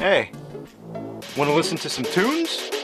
Hey, want to listen to some tunes?